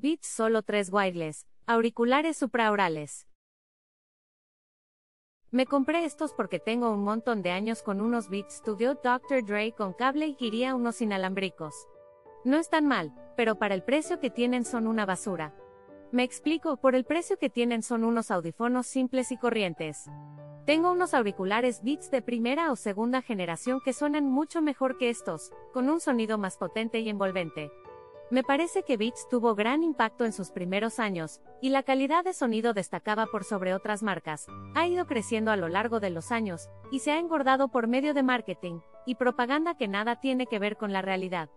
Beats Solo 3 Wireless, auriculares supraorales. Me compré estos porque tengo un montón de años con unos Beats Studio Dr. Dre con cable y quería unos inalámbricos. No están mal, pero para el precio que tienen son una basura. Me explico, por el precio que tienen son unos audífonos simples y corrientes. Tengo unos auriculares Beats de primera o segunda generación que suenan mucho mejor que estos, con un sonido más potente y envolvente. Me parece que Beats tuvo gran impacto en sus primeros años, y la calidad de sonido destacaba por sobre otras marcas. Ha ido creciendo a lo largo de los años, y se ha engordado por medio de marketing y propaganda que nada tiene que ver con la realidad.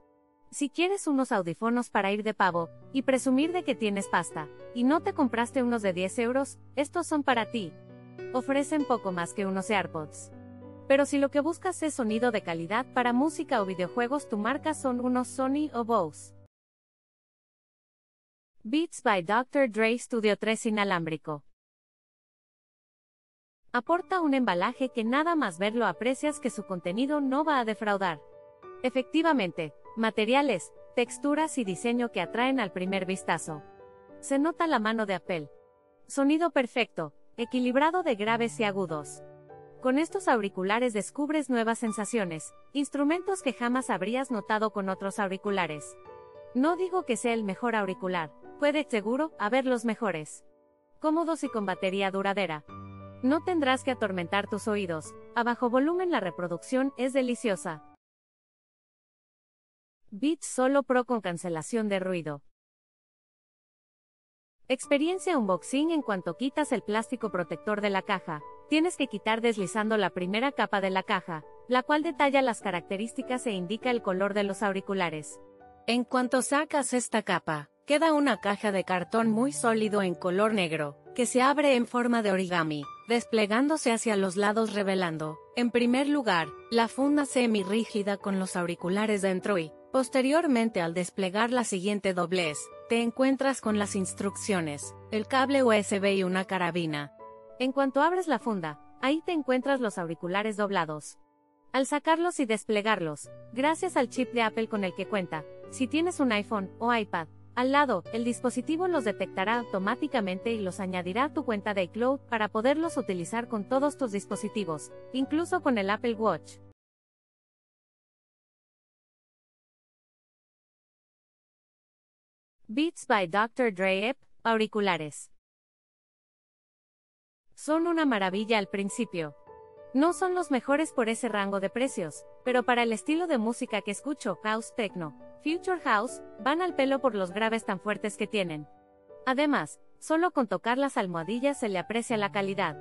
Si quieres unos audífonos para ir de pavo, y presumir de que tienes pasta, y no te compraste unos de 10 euros, estos son para ti. Ofrecen poco más que unos AirPods. Pero si lo que buscas es sonido de calidad para música o videojuegos, tu marca son unos Sony o Bose. Beats by Dr. Dre Studio 3 inalámbrico. Aporta un embalaje que nada más verlo aprecias que su contenido no va a defraudar. Efectivamente, materiales, texturas y diseño que atraen al primer vistazo. Se nota la mano de Apple. Sonido perfecto, equilibrado de graves y agudos. Con estos auriculares descubres nuevas sensaciones, instrumentos que jamás habrías notado con otros auriculares. No digo que sea el mejor auricular, puede seguro haber los mejores. Cómodos y con batería duradera. No tendrás que atormentar tus oídos, a bajo volumen la reproducción es deliciosa. Beats Solo Pro con cancelación de ruido. Experiencia unboxing en cuanto quitas el plástico protector de la caja, tienes que quitar deslizando la primera capa de la caja, la cual detalla las características e indica el color de los auriculares. En cuanto sacas esta capa, Queda una caja de cartón muy sólido en color negro, que se abre en forma de origami, desplegándose hacia los lados revelando, en primer lugar, la funda semi-rígida con los auriculares dentro y, posteriormente al desplegar la siguiente doblez, te encuentras con las instrucciones, el cable USB y una carabina. En cuanto abres la funda, ahí te encuentras los auriculares doblados. Al sacarlos y desplegarlos, gracias al chip de Apple con el que cuenta, si tienes un iPhone o iPad, al lado, el dispositivo los detectará automáticamente y los añadirá a tu cuenta de iCloud para poderlos utilizar con todos tus dispositivos, incluso con el Apple Watch. Beats by Dr. Dre auriculares. Son una maravilla al principio. No son los mejores por ese rango de precios, pero para el estilo de música que escucho, house techno, Future House, van al pelo por los graves tan fuertes que tienen. Además, solo con tocar las almohadillas se le aprecia la calidad.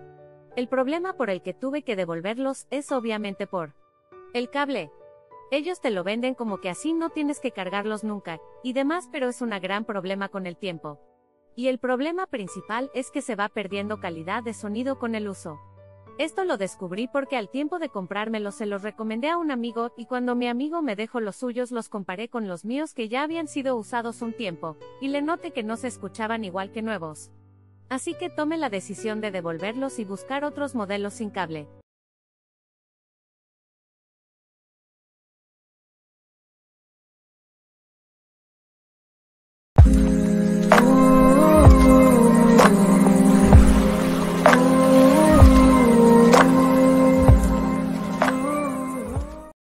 El problema por el que tuve que devolverlos es obviamente por el cable. Ellos te lo venden como que así no tienes que cargarlos nunca, y demás, pero es un gran problema con el tiempo. Y el problema principal es que se va perdiendo calidad de sonido con el uso. Esto lo descubrí porque al tiempo de comprármelos se los recomendé a un amigo y cuando mi amigo me dejó los suyos los comparé con los míos que ya habían sido usados un tiempo, y le noté que no se escuchaban igual que nuevos. Así que tomé la decisión de devolverlos y buscar otros modelos sin cable.